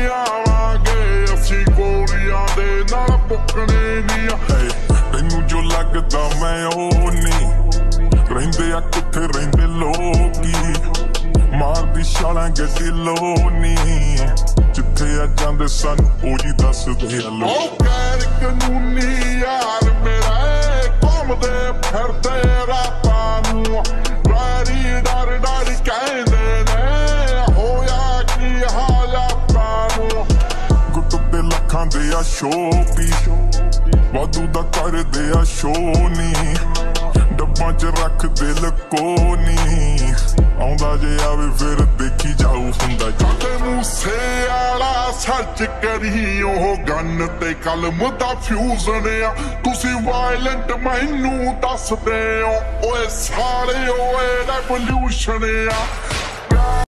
ਬੰਨ ਅਸੀਂ ਗੋਲੀਆਂ ਦੇ ਨਾਲ ਪੁੱਕਣੇ ਨੀ ਤੈਨੂੰ ਜੋ ਲੱਗਦਾ ਮੈਂ ਉਹ ਨਹੀਂ ਰਹਿੰਦੇ ਆ ਕਿੱਥੇ, ਰਹਿੰਦੇ ਲੋਕੀ। ਮਾਰਦੀ ਛਾਲਾਂ ਗੱਡੀ ਲੋਨੀ। ਜਿੱਥੇ ਆ ਜਾਂਦੇ ਸਨ, ਉਹੀ ਜੀ ਦੱਸਦੇ ਆ ਲੋਕ। ਗੈਰ ਕਾਨੂੰਨੀ ਤੇ ਆ ਸ਼ੋਪੀ। ਵਾਧੂ ਦਾ ਕਰਦੇ ਆ ਸ਼ੋਨੀ। ਡੱਬਾਂ 'ਚ ਰੱਖਦੇ ਲਕੋਨੀ ਆਉਂਦਾ ਜੇ ਆਵੇ ਫਿਰ ਦੇਖੀ ਜਾਊ ਹੁੰਦਾ ਜੀ। ਮੂਸੇ ਵਾਲਾ ਸੱਚ ਕਰੀ ਉਹ ਗਨ ਤੇ ਕਲਮ ਦਾ ਫਿਊਜ਼ਨ ਆ। ਤੁਸੀਂ ਵਾਇਲੈਂਟ ਮੈਨੂੰ ਦੱਸਦੇ ਹੋ, ਓਏ ਸਾਰੇ ਓਏ ਰੈਵੋਲੂਸ਼ਨ ਆ।